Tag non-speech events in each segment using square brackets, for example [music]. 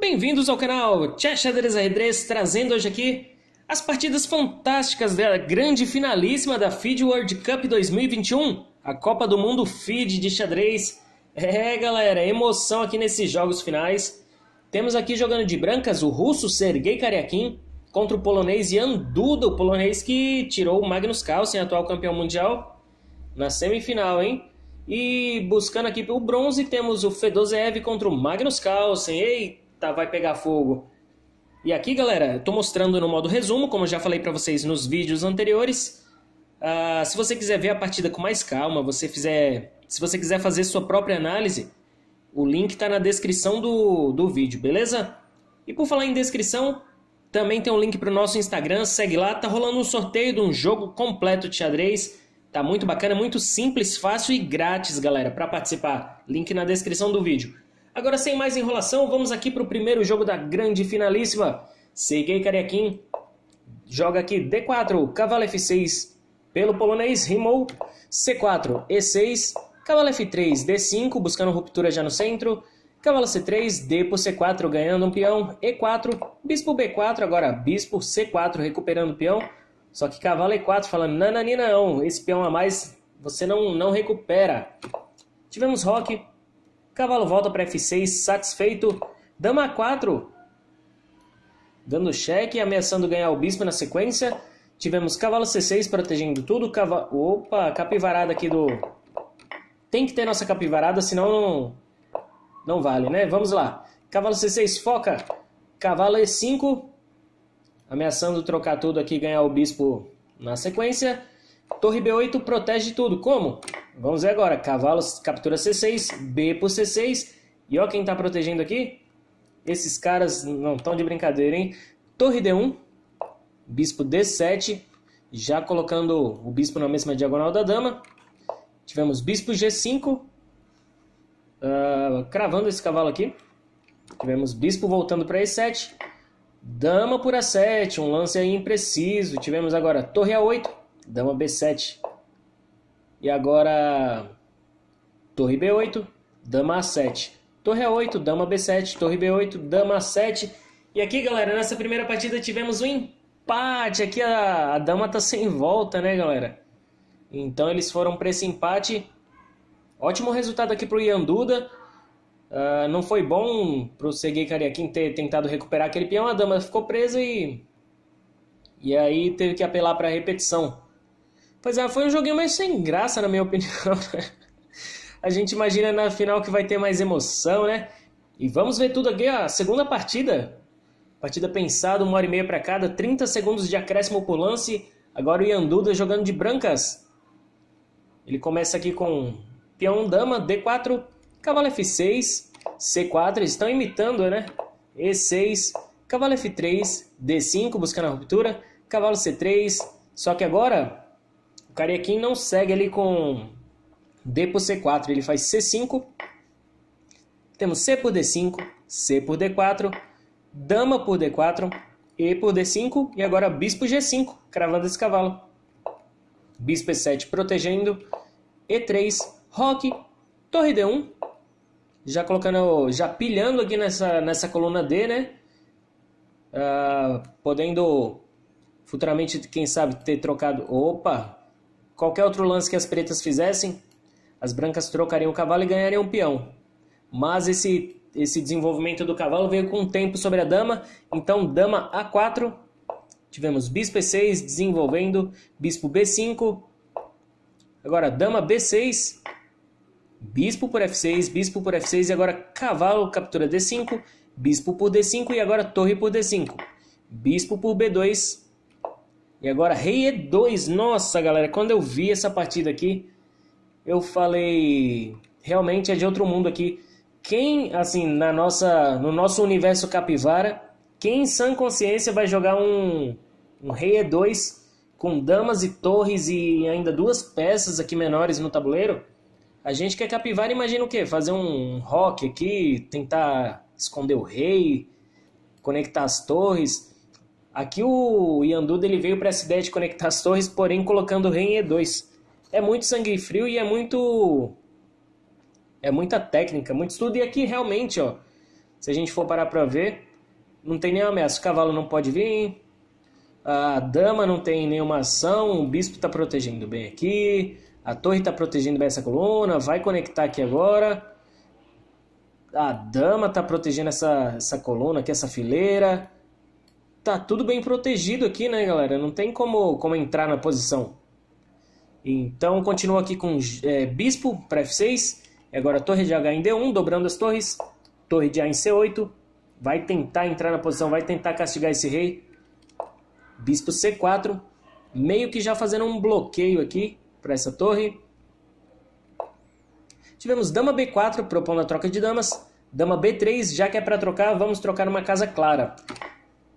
Bem-vindos ao canal Chess Xadrez R3, trazendo hoje aqui as partidas fantásticas da grande finalíssima da FIDE World Cup 2021, a Copa do Mundo FIDE de xadrez. É, galera, emoção aqui nesses jogos finais. Temos aqui jogando de brancas o russo Sergei Karyakin contra o polonês Jan Duda, o polonês que tirou o Magnus Carlsen, atual campeão mundial, na semifinal, hein? E buscando aqui pelo bronze, temos o Fedosev contra o Magnus Carlsen. Eita, vai pegar fogo. E aqui, galera, eu tô mostrando no modo resumo, como eu já falei para vocês nos vídeos anteriores. Uh, se você quiser ver a partida com mais calma, você fizer, se você quiser fazer sua própria análise, o link está na descrição do, do vídeo, beleza? E por falar em descrição, também tem um link para o nosso Instagram, segue lá, tá rolando um sorteio de um jogo completo de xadrez Tá muito bacana, muito simples, fácil e grátis, galera, para participar. Link na descrição do vídeo. Agora, sem mais enrolação, vamos aqui para o primeiro jogo da grande finalíssima. Sergei Karyakin joga aqui D4, cavalo F6 pelo polonês Rimou, C4, E6, cavalo F3, D5, buscando ruptura já no centro, cavalo C3, D por C4, ganhando um peão, E4, bispo B4, agora bispo C4, recuperando o peão, só que cavalo E4 falando, nanani não, esse peão a mais você não, não recupera. Tivemos roque, cavalo volta para F6, satisfeito, dama A4, dando cheque, ameaçando ganhar o bispo na sequência. Tivemos cavalo C6 protegendo tudo, cavalo... opa, capivarada aqui do... Tem que ter nossa capivarada, senão não, não vale, né? Vamos lá. Cavalo C6 foca, cavalo E5, ameaçando trocar tudo aqui ganhar o bispo na sequência. Torre B8 protege tudo. Como? Vamos ver agora. Cavalo captura C6, B por C6. E ó quem está protegendo aqui. Esses caras não estão de brincadeira, hein? Torre D1, bispo D7, já colocando o bispo na mesma diagonal da dama. Tivemos bispo G5, uh, ah, cravando esse cavalo aqui. Tivemos bispo voltando para E7. Dama por A7, um lance aí impreciso. Tivemos agora torre A8, dama B7. E agora torre B8, dama A7. Torre A8, dama B7, torre B8, dama A7. E aqui, galera, nessa primeira partida tivemos um empate. Aqui a, a dama tá sem volta, né, galera? Então eles foram para esse empate. Ótimo resultado aqui pro Ian Duda. Uh, não foi bom para o Sergei Karyakin ter tentado recuperar aquele peão, a dama ficou presa e. E aí teve que apelar para repetição. Pois é, foi um joguinho mais sem graça, na minha opinião. [laughs] a gente imagina na final que vai ter mais emoção, né? E vamos ver tudo aqui, a segunda partida. Partida pensada, uma hora e meia para cada, 30 segundos de acréscimo por lance. Agora o Yanduda jogando de brancas. Ele começa aqui com peão dama, D4, Cavalo F6, C4, eles estão imitando, né? E6, cavalo F3, D5, buscando a ruptura, cavalo C3, só que agora o Karyakin não segue ali com D por C4, ele faz C5, temos C por D5, C por D4, Dama por D4, E por D5 e agora Bispo G5, cravando esse cavalo. Bispo E7 protegendo, E3, Roque, Torre D1, já colocando, já pilhando aqui nessa, nessa coluna D, né? Uh, podendo futuramente, quem sabe, ter trocado. Opa! Qualquer outro lance que as pretas fizessem, as brancas trocariam o cavalo e ganhariam um peão. Mas esse, esse desenvolvimento do cavalo veio com tempo sobre a dama. Então, dama A4. Tivemos bispo E6 desenvolvendo, bispo B5. Agora, dama B6 bispo por F6, bispo por F6 e agora cavalo captura D5, bispo por D5 e agora torre por D5, bispo por B2 e agora rei E2. Nossa, galera, quando eu vi essa partida aqui, eu falei, realmente é de outro mundo aqui. Quem, assim, na nossa, no nosso universo capivara, quem em sã consciência vai jogar um, um rei E2 com damas e torres e ainda duas peças aqui menores no tabuleiro? A gente que é capivara imagina o quê? Fazer um rock aqui, tentar esconder o rei, conectar as torres. Aqui o Yanduda ele veio para essa ideia de conectar as torres, porém colocando o rei em E2. É muito sangue frio e é muito é muita técnica, muito estudo e aqui realmente, ó, Se a gente for parar para ver, não tem nenhuma ameaça. O cavalo não pode vir, a dama não tem nenhuma ação, o bispo está protegendo bem aqui, a torre está protegendo bem essa coluna, vai conectar aqui agora. A dama está protegendo essa, essa coluna aqui, essa fileira. Tá tudo bem protegido aqui, né, galera? Não tem como, como entrar na posição. Então, continua aqui com é, bispo para F6. E agora torre de H em D1, dobrando as torres. Torre de A em C8. Vai tentar entrar na posição, vai tentar castigar esse rei. Bispo C4. Meio que já fazendo um bloqueio aqui para essa torre. Tivemos dama B4, propondo a troca de damas. Dama B3, já que é para trocar, vamos trocar uma casa clara.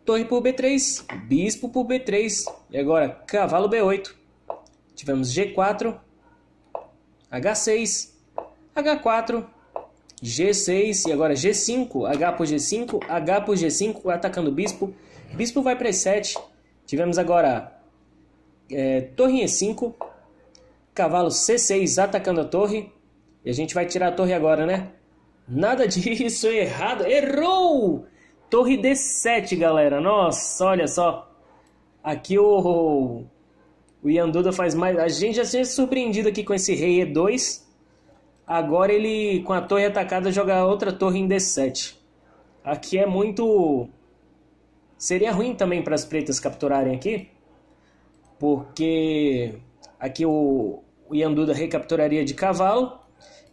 Torre por B3, bispo por B3. E agora, cavalo B8. Tivemos G4, H6, H4, G6 e agora G5, H por G5, H por G5, atacando o bispo. Bispo vai para E7. Tivemos agora é, torre E5, cavalo C6 atacando a torre. E a gente vai tirar a torre agora, né? Nada disso, errado. Errou! Torre D7, galera. Nossa, olha só. Aqui o, o Yanduda faz mais... A gente já tinha surpreendido aqui com esse rei E2. Agora ele, com a torre atacada, joga outra torre em D7. Aqui é muito... Seria ruim também para as pretas capturarem aqui. Porque aqui o, o Yanduda recapturaria de cavalo.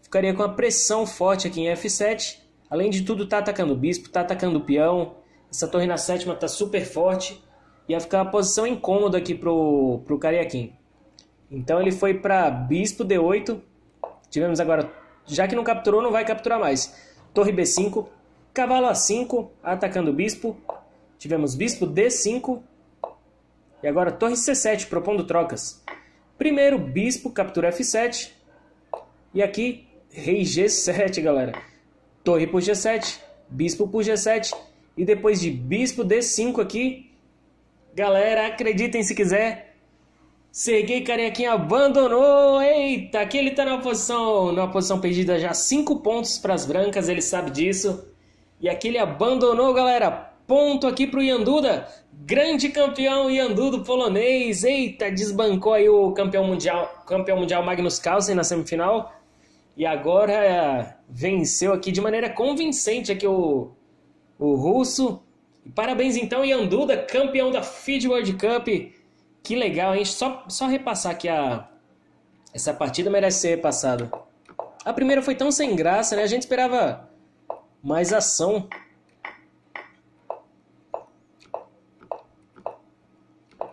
Ficaria com a pressão forte aqui em F7. Além de tudo, tá atacando o bispo, tá atacando o peão. Essa torre na sétima tá super forte. Ia ficar uma posição incômoda aqui pro, pro Cariaquim. Então ele foi para bispo D8, Tivemos agora, já que não capturou, não vai capturar mais. Torre B5, cavalo A5, atacando o bispo. Tivemos bispo D5. E agora torre C7, propondo trocas. Primeiro, bispo captura F7. E aqui, rei G7, galera. Torre por G7, bispo por G7. E depois de bispo D5 aqui, galera, acreditem se quiser, Serguei Carequinha abandonou. Eita, aqui ele tá na posição, numa posição perdida já 5 pontos para as brancas, ele sabe disso. E aqui ele abandonou, galera. Ponto aqui pro Yanduda. Grande campeão Yandudo polonês. Eita, desbancou aí o campeão mundial, campeão mundial Magnus Carlsen na semifinal. E agora venceu aqui de maneira convincente aqui o, o russo. Parabéns então Yanduda, campeão da FIDE World Cup. Que legal, hein? Só, só repassar que a, essa partida merece ser repassada. A primeira foi tão sem graça, né? A gente esperava mais ação.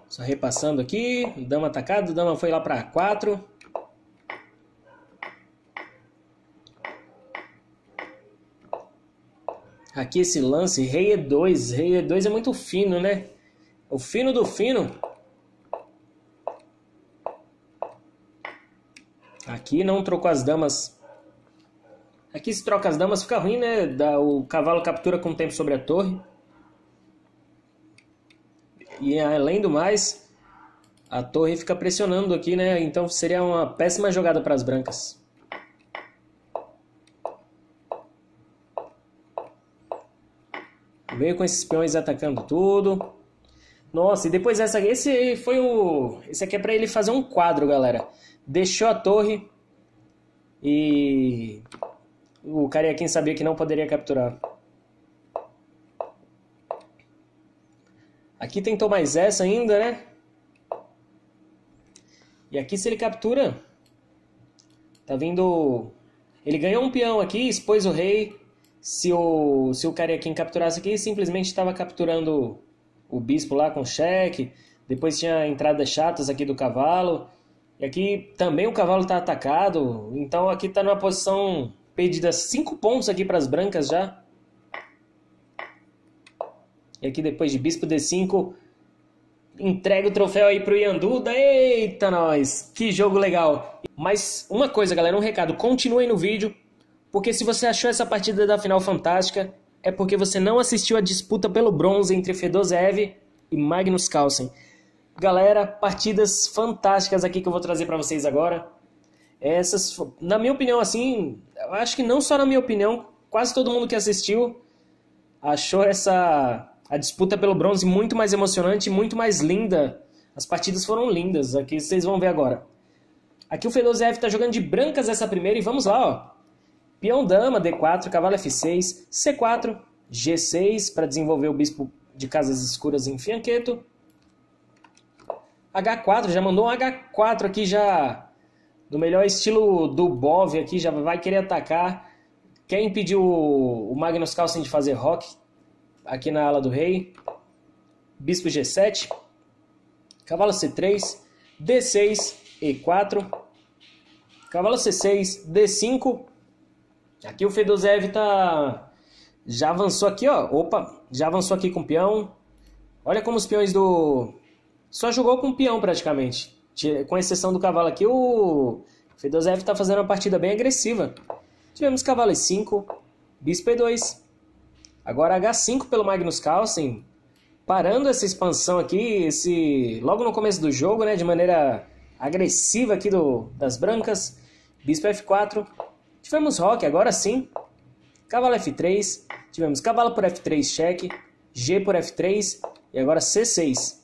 Só repassando aqui. Dama atacado, dama foi lá para 4. Aqui esse lance, rei E2. Rei E2 é muito fino, né? O fino do fino. Aqui não trocou as damas. Aqui se troca as damas fica ruim, né? Da, o cavalo captura com tempo sobre a torre. E além do mais, a torre fica pressionando aqui, né? Então seria uma péssima jogada para as brancas. Veio com esses peões atacando tudo. Nossa, e depois essa, esse foi o, esse aqui é para ele fazer um quadro, galera deixou a torre e o Cariaquim sabia que não poderia capturar. Aqui tentou mais essa ainda, né? E aqui se ele captura, tá vindo... Ele ganhou um peão aqui, expôs o rei. Se o, se o Cariaquim capturasse aqui, simplesmente estava capturando o bispo lá com cheque. Depois tinha entradas chatas aqui do cavalo. E aqui também o cavalo está atacado, então aqui está numa posição perdida 5 pontos aqui para as brancas já. E aqui depois de bispo D5, entrega o troféu aí pro Yanduda. Eita nós, que jogo legal. Mas uma coisa galera, um recado, continue no vídeo, porque se você achou essa partida da final fantástica, é porque você não assistiu a disputa pelo bronze entre Fedosev e Magnus Carlsen. Galera, partidas fantásticas aqui que eu vou trazer para vocês agora. Essas, na minha opinião, assim, eu acho que não só na minha opinião, quase todo mundo que assistiu achou essa a disputa pelo bronze muito mais emocionante, muito mais linda. As partidas foram lindas, aqui vocês vão ver agora. Aqui o Fedozev está jogando de brancas essa primeira e vamos lá, ó. Peão dama, D4, cavalo F6, C4, G6 para desenvolver o bispo de casas escuras em fianqueto. H4, já mandou um H4 aqui já no melhor estilo do Bov aqui, já vai querer atacar. Quer impedir o, o Magnus Carlsen de fazer rock aqui na ala do rei. Bispo G7. Cavalo C3. D6. E4. Cavalo C6. D5. Aqui o Fedozev tá... Já avançou aqui, ó. Opa, já avançou aqui com o peão. Olha como os peões do... Só jogou com o peão praticamente. Com exceção do cavalo aqui, o Fedozev está fazendo uma partida bem agressiva. Tivemos cavalo E5, bispo E2. Agora H5 pelo Magnus Carlsen, parando essa expansão aqui, esse logo no começo do jogo, né, de maneira agressiva aqui do, das brancas. Bispo F4. Tivemos roque, agora sim. Cavalo F3. Tivemos cavalo por F3, cheque. G por F3 e agora C6.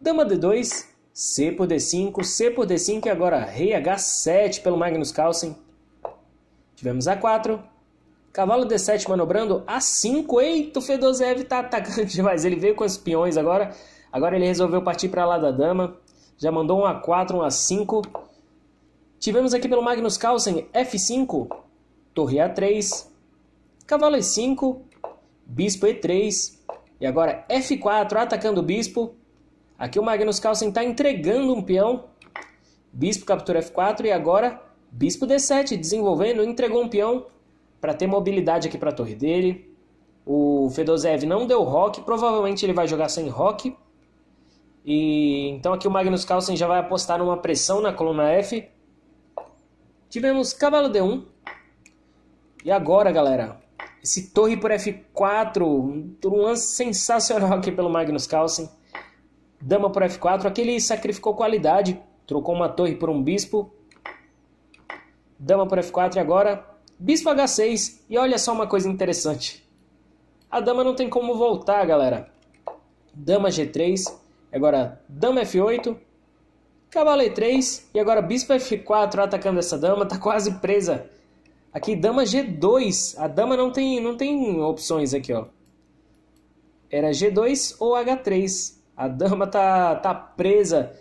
Dama D2, C por D5, C por D5 e agora Rei H7 pelo Magnus Carlsen. Tivemos A4. Cavalo D7 manobrando A5. Eita, o Fedozev tá atacando [laughs] demais. Ele veio com os peões agora. Agora ele resolveu partir para lá da dama. Já mandou um A4, um A5. Tivemos aqui pelo Magnus Carlsen F5. Torre A3. Cavalo E5. Bispo E3. E agora F4 atacando o bispo. Aqui o Magnus Carlsen está entregando um peão. Bispo captura F4 e agora Bispo D7 desenvolvendo, entregou um peão para ter mobilidade aqui para a torre dele. O Fedozev não deu rock, provavelmente ele vai jogar sem rock. E então aqui o Magnus Carlsen já vai apostar numa pressão na coluna F. Tivemos cavalo D1. E agora, galera, esse torre por F4, um lance sensacional aqui pelo Magnus Carlsen. Dama por F4, aqui ele sacrificou qualidade, trocou uma torre por um bispo Dama por F4 e agora Bispo H6. E olha só uma coisa interessante. A dama não tem como voltar, galera. Dama G3. Agora Dama F8. Cavalo E3. E agora Bispo F4 atacando essa dama. Tá quase presa. Aqui Dama G2. A dama não tem, não tem opções aqui, ó. Era G2 ou H3. A dama tá, tá presa.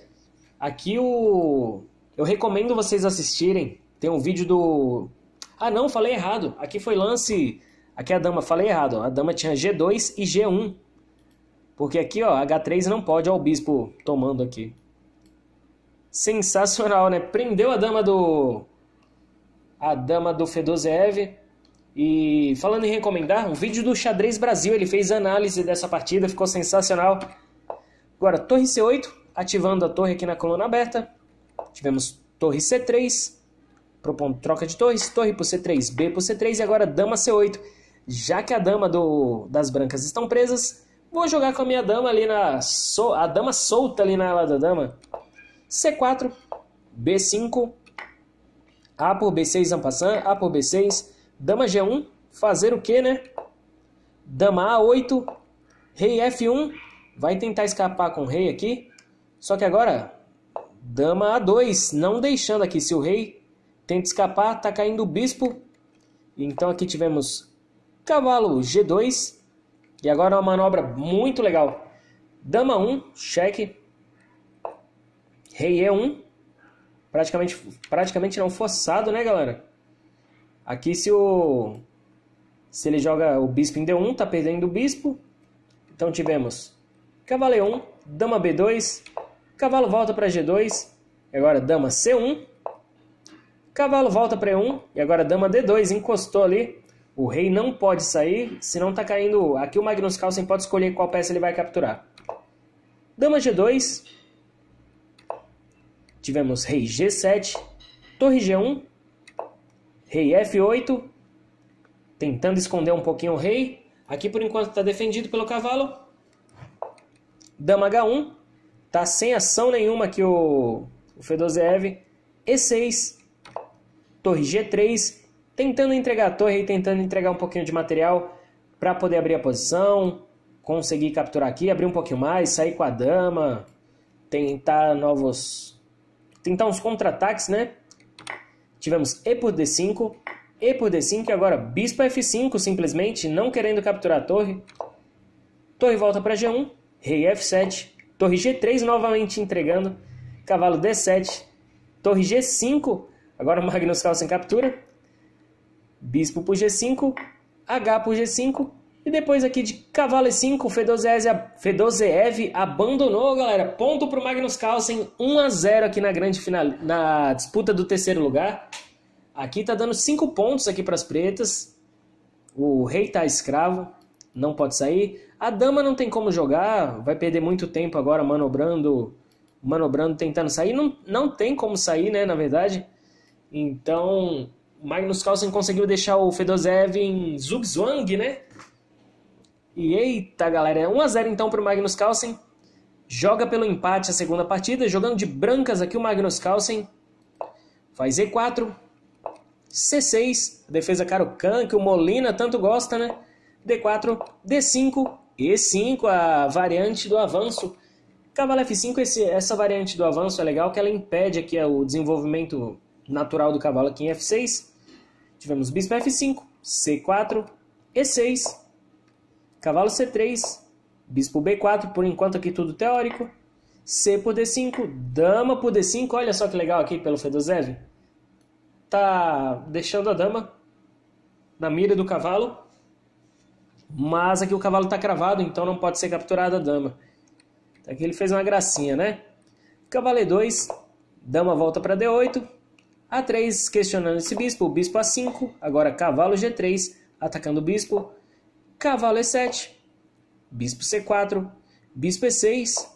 Aqui o... Eu recomendo vocês assistirem tem um vídeo do. Ah, não, falei errado. Aqui foi lance. Aqui a dama, falei errado. Ó. A dama tinha G2 e G1. Porque aqui, ó, H3 não pode. Ó, o bispo tomando aqui. Sensacional, né? Prendeu a dama do. A dama do Fedozev. E falando em recomendar, um vídeo do Xadrez Brasil. Ele fez análise dessa partida, ficou sensacional. Agora, torre C8, ativando a torre aqui na coluna aberta. Tivemos torre C3, propondo troca de torres, torre por C3, B por C3 e agora dama C8. Já que a dama do, das brancas estão presas, vou jogar com a minha dama ali na... So, a dama solta ali na ala da dama. C4, B5, A por B6 en passant, A por B6, dama G1, fazer o que, né? Dama A8, rei F1, vai tentar escapar com o rei aqui, só que agora, dama A2, não deixando aqui, se o rei Tenta escapar, tá caindo o bispo. Então aqui tivemos cavalo G2. E agora uma manobra muito legal. Dama 1, cheque. Rei E1. Praticamente, praticamente não forçado, né, galera? Aqui se o... Se ele joga o bispo em D1, tá perdendo o bispo. Então tivemos cavalo E1, dama B2, cavalo volta para G2. Agora dama C1, Cavalo volta para E1 e agora dama D2 encostou ali. O rei não pode sair, senão tá caindo... Aqui o Magnus Carlsen pode escolher qual peça ele vai capturar. Dama G2. Tivemos rei G7. Torre G1. Rei F8. Tentando esconder um pouquinho o rei. Aqui por enquanto está defendido pelo cavalo. Dama H1. Tá sem ação nenhuma aqui o, o Fedozev. E6 torre G3, tentando entregar a torre e tentando entregar um pouquinho de material. para poder abrir a posição, conseguir capturar aqui, abrir um pouquinho mais, sair com a dama, tentar novos... tentar uns contra-ataques, né? Tivemos E por D5, E por D5 e agora Bispo F5, simplesmente, não querendo capturar a torre. Torre volta para G1, Rei F7, Torre G3 novamente entregando, Cavalo D7, Torre G5, agora [laughs] Magnus Carlsen captura, Bispo por G5, H por G5, e depois aqui de cavalo e5, Fedozeev abandonou, galera. Ponto para Magnus Carlsen, 1 a 0 aqui na grande final, na disputa do terceiro lugar. Aqui tá dando 5 pontos aqui para as pretas. O rei tá escravo, não pode sair. A dama não tem como jogar, vai perder muito tempo agora manobrando, manobrando tentando sair. Não, não tem como sair, né, na verdade. Então, Magnus Carlsen conseguiu deixar o Fedozev em Zugzwang, né? E eita, galera, 1x0 então para o Magnus Carlsen. Joga pelo empate a segunda partida, jogando de brancas aqui o Magnus Carlsen. Faz E4, C6, defesa Carucan, que o Molina tanto gosta, né? D4, D5, E5, a variante do avanço. Cavalo F5, esse, essa variante do avanço é legal, que ela impede aqui o desenvolvimento natural do cavalo aqui em F6. Tivemos Bispo F5, C4, E6, Cavalo C3, bispo B4, por enquanto aqui tudo teórico. C por D5, dama por D5, olha só que legal aqui pelo Fedozev. Tá deixando a dama na mira do cavalo, mas aqui o cavalo está cravado, então não pode ser capturada a dama. Aqui ele fez uma gracinha, né? Cavalo E2, dama volta para D8, A3 questionando esse bispo, o bispo A5, agora cavalo G3, atacando o bispo, Cavalo E7, Bispo C4, Bispo E6,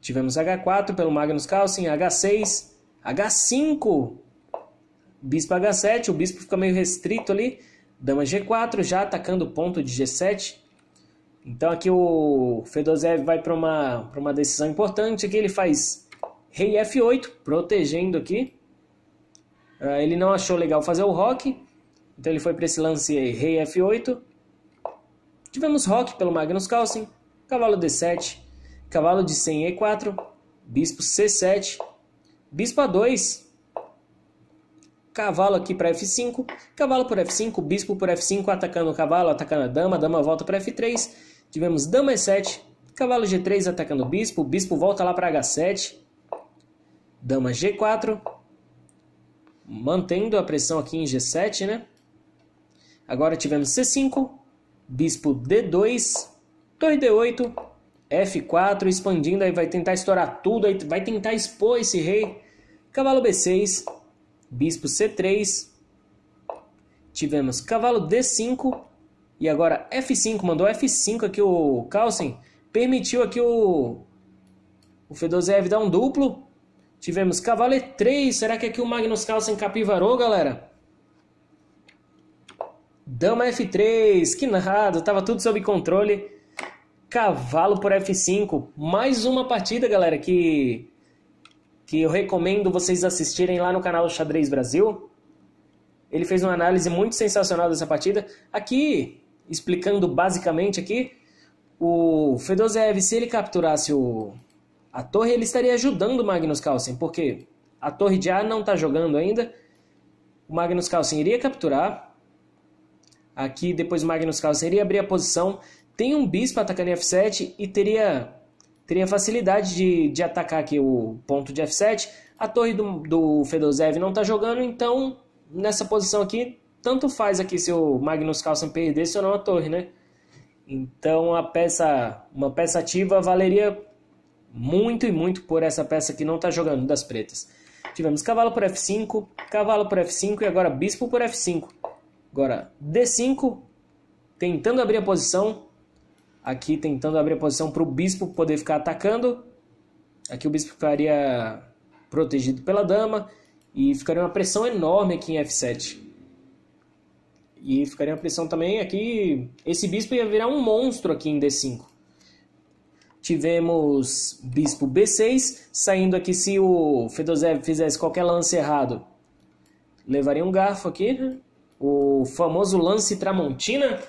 tivemos H4 pelo Magnus Carlsen, H6, H5, Bispo H7, o Bispo fica meio restrito ali, Dama G4, já atacando o ponto de G7. Então aqui o Fedozev vai para uma, uma decisão importante, aqui ele faz Rei F8, protegendo aqui. Uh, ele não achou legal fazer o rock, então ele foi para esse lance aí, Rei F8. Tivemos roque pelo Magnus Carlsen, cavalo D7, cavalo de 100 E4, bispo C7, bispo A2, cavalo aqui para F5, cavalo por F5, bispo por F5, atacando o cavalo, atacando a dama, dama volta para F3, tivemos dama E7, cavalo G3 atacando o bispo, bispo volta lá para H7, dama G4, mantendo a pressão aqui em G7, né? Agora tivemos C5, bispo D2, torre D8, F4, expandindo, aí vai tentar estourar tudo, aí vai tentar expor esse rei. Cavalo B6, bispo C3, tivemos cavalo D5, e agora F5, mandou F5 aqui o Carlsen, permitiu aqui o, o Fedozev dar um duplo. Tivemos cavalo E3, será que aqui o Magnus Carlsen capivarou, galera? Dama F3, que nada, tava tudo sob controle. Cavalo por F5, mais uma partida, galera, que que eu recomendo vocês assistirem lá no canal Xadrez Brasil. Ele fez uma análise muito sensacional dessa partida. Aqui, explicando basicamente aqui, o Fedozev, se ele capturasse o, a torre, ele estaria ajudando o Magnus Carlsen, porque a torre de A não está jogando ainda. O Magnus Carlsen iria capturar, Aqui depois Magnus Carlsen iria abrir a posição. Tem um bispo atacando em F7 e teria, teria facilidade de, de atacar aqui o ponto de F7. A torre do, do Fedozev não está jogando, então nessa posição aqui, tanto faz aqui se o Magnus Carlsen perdesse ou não a torre, né? Então a peça, uma peça ativa valeria muito e muito por essa peça que não está jogando das pretas. Tivemos cavalo por F5, cavalo por F5 e agora bispo por F5. Agora, D5, tentando abrir a posição. Aqui tentando abrir a posição para o bispo poder ficar atacando. Aqui o bispo ficaria protegido pela dama. E ficaria uma pressão enorme aqui em F7. E ficaria uma pressão também aqui. Esse bispo ia virar um monstro aqui em D5. Tivemos bispo B6, saindo aqui se o Fedozev fizesse qualquer lance errado. Levaria um garfo aqui, né? O famoso lance Tramontina.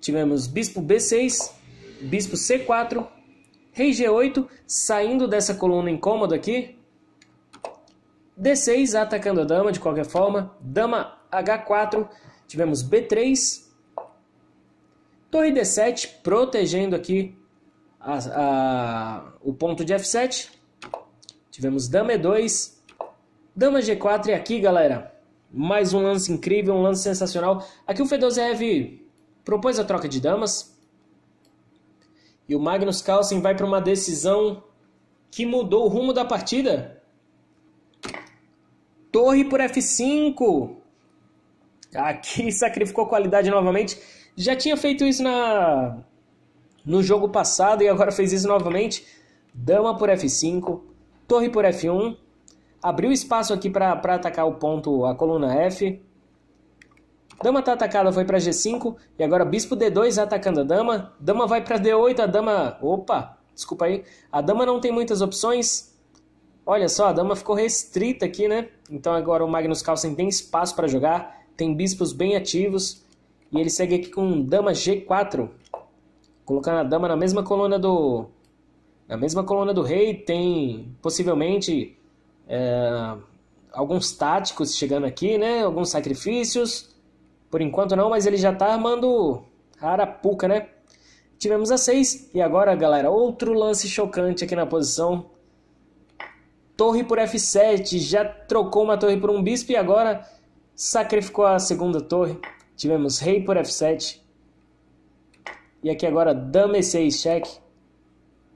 Tivemos bispo B6, bispo C4, rei G8, saindo dessa coluna incômoda aqui. D6, atacando a dama de qualquer forma. Dama H4, tivemos B3. Torre D7, protegendo aqui a, a, o ponto de F7. Tivemos dama E2, dama G4 e aqui, galera, mais um lance incrível, um lance sensacional. Aqui o Fedosev propôs a troca de damas. E o Magnus Carlsen vai para uma decisão que mudou o rumo da partida. Torre por F5. Aqui [laughs] sacrificou qualidade novamente. Já tinha feito isso na no jogo passado e agora fez isso novamente. Dama por F5, torre por F1. Abriu espaço aqui para atacar o ponto, a coluna F. Dama tá atacada, foi para G5. E agora bispo D2 atacando a dama. Dama vai para D8, a dama... Opa, desculpa aí. A dama não tem muitas opções. Olha só, a dama ficou restrita aqui, né? Então agora o Magnus Carlsen tem espaço para jogar. Tem bispos bem ativos. E ele segue aqui com dama G4. Colocando a dama na mesma coluna do... Na mesma coluna do rei. Tem, possivelmente, é, alguns táticos chegando aqui, né? Alguns sacrifícios. Por enquanto não, mas ele já tá armando arapuca, né? Tivemos a 6 e agora, galera, outro lance chocante aqui na posição. Torre por F7, já trocou uma torre por um bispo e agora sacrificou a segunda torre. Tivemos rei por F7. E aqui agora dama E6, cheque.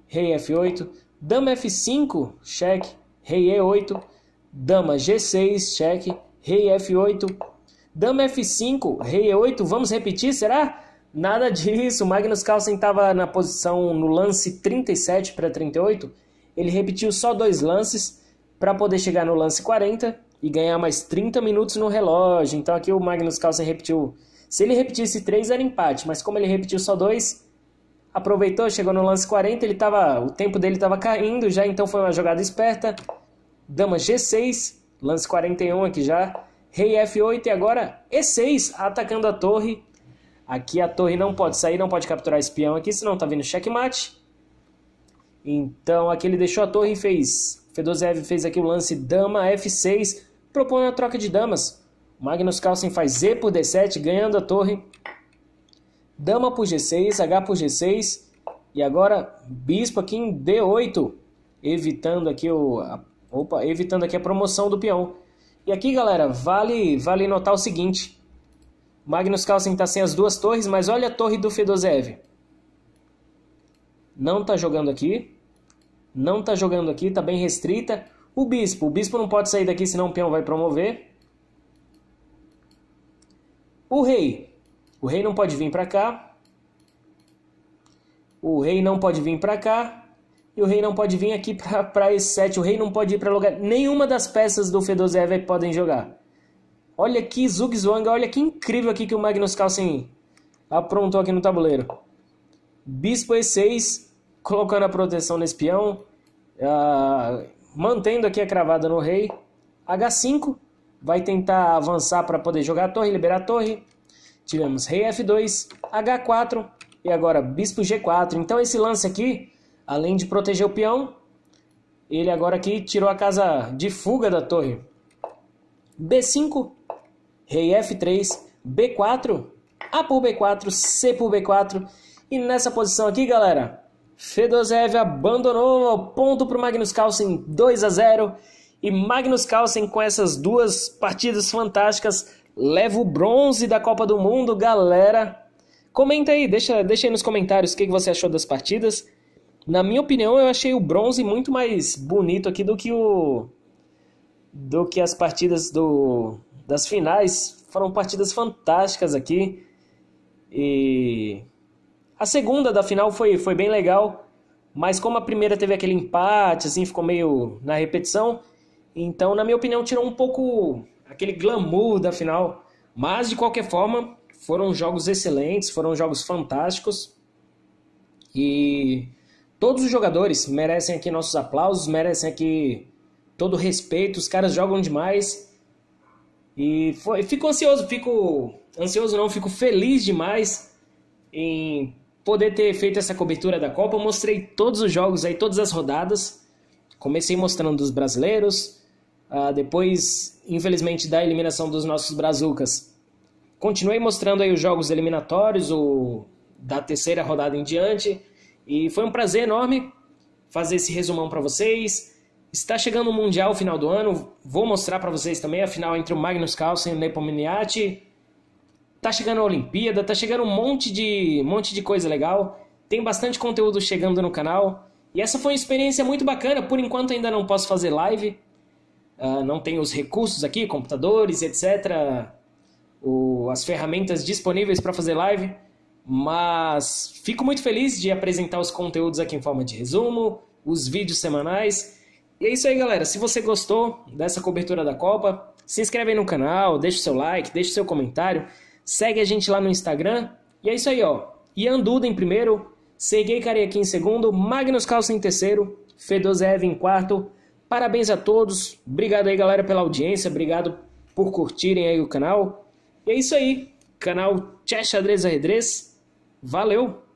Rei F8. Dama F5, cheque. Rei E8. Dama G6, cheque. Rei F8. Dama F5, Rei E8, vamos repetir, será? Nada disso, [laughs] Magnus Carlsen estava na posição no lance 37 para 38. Ele repetiu só dois lances para poder chegar no lance 40 e ganhar mais 30 minutos no relógio. Então aqui o Magnus Carlsen repetiu. Se ele repetisse três era empate, mas como ele repetiu só dois, aproveitou, chegou no lance 40, ele tava, o tempo dele estava caindo já, então foi uma jogada esperta. Dama G6, lance 41 aqui já. Rei F8 e agora E6 atacando a torre. Aqui a torre não pode sair, não pode capturar esse peão aqui, senão tá vindo checkmate. Então aqui ele deixou a torre e fez. Fedosev fez aqui o lance dama F6, propondo a troca de damas. Magnus Carlsen faz E por D7, ganhando a torre. Dama por G6, H por G6. E agora bispo aqui em D8, evitando aqui o a, opa, evitando aqui a promoção do peão. E aqui, galera, vale, vale notar o seguinte. Magnus Carlsen está sem as duas torres, mas olha a torre do Fedosev. Não está jogando aqui. Não está jogando aqui, está bem restrita. O bispo, o bispo não pode sair daqui, senão o peão vai promover. O rei. O rei não pode vir para cá. O rei não pode vir para cá. E o rei não pode vir aqui para esse 7. O rei não pode ir para lugar. Nenhuma das peças do Fedosev podem jogar. Olha que Zugzwang, olha que incrível aqui que o Magnus Carlsen aprontou aqui no tabuleiro. Bispo E6, colocando a proteção nesse peão. Uh, mantendo aqui a cravada no rei. H5, vai tentar avançar para poder jogar a torre, liberar a torre. Tivemos rei F2, H4 e agora bispo G4. Então esse lance aqui Além de proteger o peão, ele agora aqui tirou a casa de fuga da torre. B5, rei F3, B4, A por B4, C por B4. E nessa posição aqui, galera, Fedosev abandonou ponto para o Magnus Carlsen 2 a 0 e Magnus Carlsen com essas duas partidas fantásticas leva o bronze da Copa do Mundo, galera. Comenta aí, deixa, deixa aí nos comentários o que, que você achou das partidas. Na minha opinião, eu achei o bronze muito mais bonito aqui do que o do que as partidas do das finais. Foram partidas fantásticas aqui. E a segunda da final foi foi bem legal, mas como a primeira teve aquele empate, assim, ficou meio na repetição, então, na minha opinião, tirou um pouco aquele glamour da final. Mas de qualquer forma, foram jogos excelentes, foram jogos fantásticos. E Todos os jogadores merecem aqui nossos aplausos, merecem aqui todo o respeito. Os caras jogam demais. E foi, fico ansioso, fico ansioso não, fico feliz demais em poder ter feito essa cobertura da Copa. Eu mostrei todos os jogos aí, todas as rodadas. Comecei mostrando dos brasileiros, uh, depois, infelizmente, da eliminação dos nossos brazucas. Continuei mostrando aí os jogos eliminatórios, o da terceira rodada em diante. E foi um prazer enorme fazer esse resumão para vocês. Está chegando o Mundial final do ano. Vou mostrar para vocês também a final entre o Magnus Carlsen e o Nepomniachtchi. Tá chegando a Olimpíada, tá chegando um monte de, monte de coisa legal. Tem bastante conteúdo chegando no canal. E essa foi uma experiência muito bacana. Por enquanto ainda não posso fazer live. Uh, não tenho os recursos aqui, computadores, etc. O, as ferramentas disponíveis para fazer live. Mas fico muito feliz de apresentar os conteúdos aqui em forma de resumo, os vídeos semanais. E é isso aí, galera. Se você gostou dessa cobertura da Copa, se inscreve aí no canal, deixa o seu like, deixa o seu comentário. Segue a gente lá no Instagram. E é isso aí, ó. Ian Duda em primeiro, Sergei Kariaki em segundo, Magnus Carlsen em terceiro, Fedozev em quarto. Parabéns a todos. Obrigado aí, galera, pela audiência. Obrigado por curtirem aí o canal. E é isso aí. Canal Chess Xadrez Arredrez. Valeu!